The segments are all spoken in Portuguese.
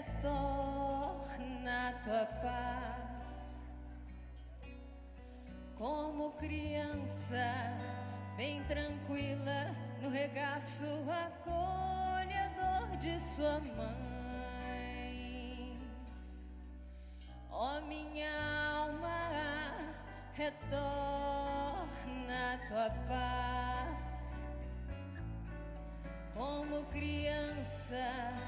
retorna a tua paz. Como criança, bem tranquila, no regaço acolhedor de sua mãe. Ó oh, minha alma, retorna a tua paz. Como criança,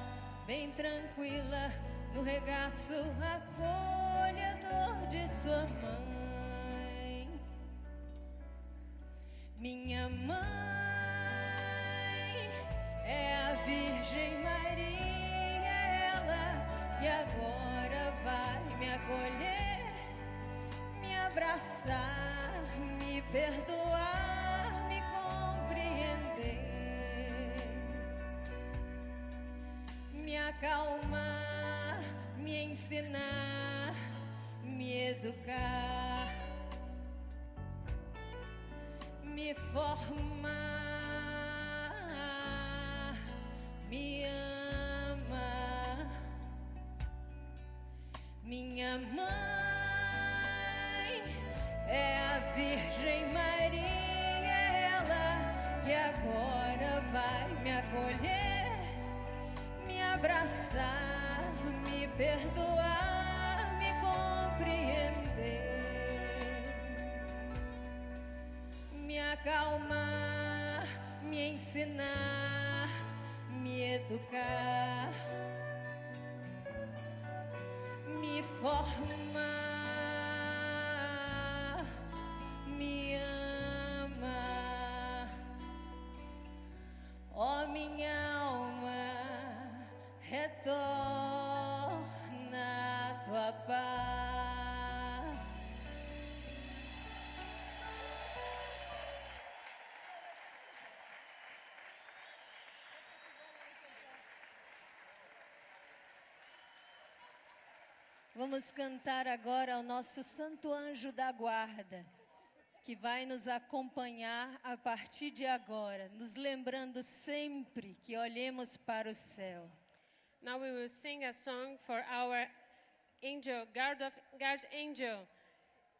bem tranquila, no regaço acolhedor de sua mãe. Minha mãe é a Virgem Maria, ela que agora vai me acolher, me abraçar, me perdoar, educar, me formar, me ama. Minha mãe é a Virgem Maria, ela que agora vai me acolher abraçar, me perdoar, me me acalmar, me ensinar, me educar, me formar, me ama, ó oh, minha alma retorna Vamos cantar agora ao nosso Santo Anjo da Guarda, que vai nos acompanhar a partir de agora, nos lembrando sempre que olhemos para o céu. Now we will sing a song for our angel, guard of guard angel,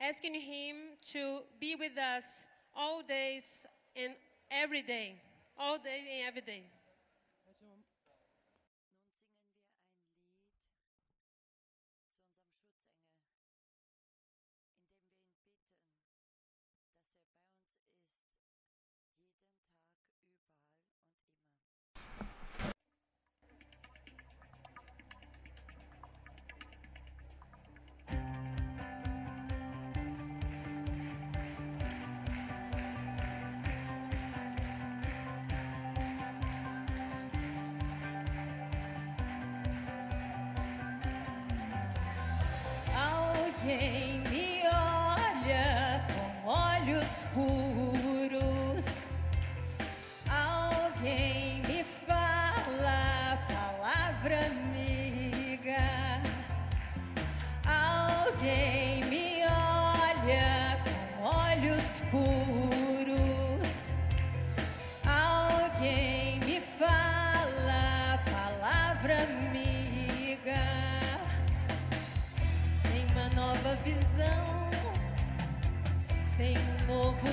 asking him to be with us all days and every day, all day and every day. Quem me olha com olhos puros, alguém me fala palavra amiga, alguém me olha com olhos puros, alguém visão, tem um novo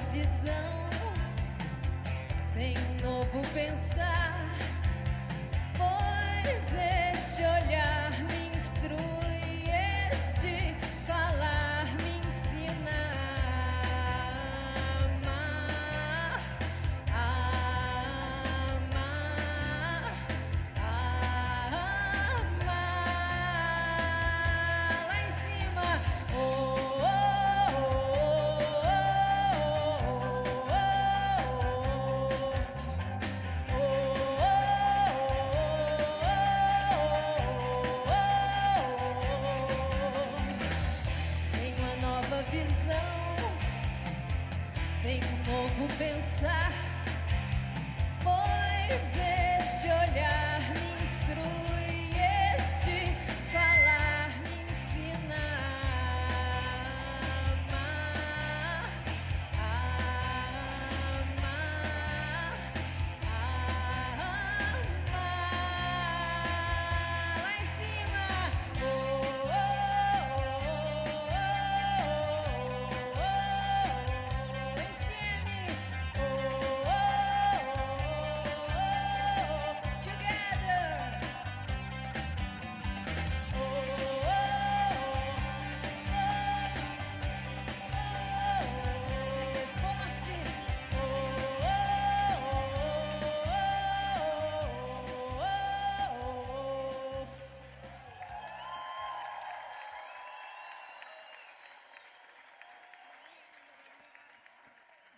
visão, tem um novo pensar. pensar.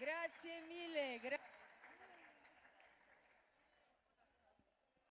Grazie mille. gra-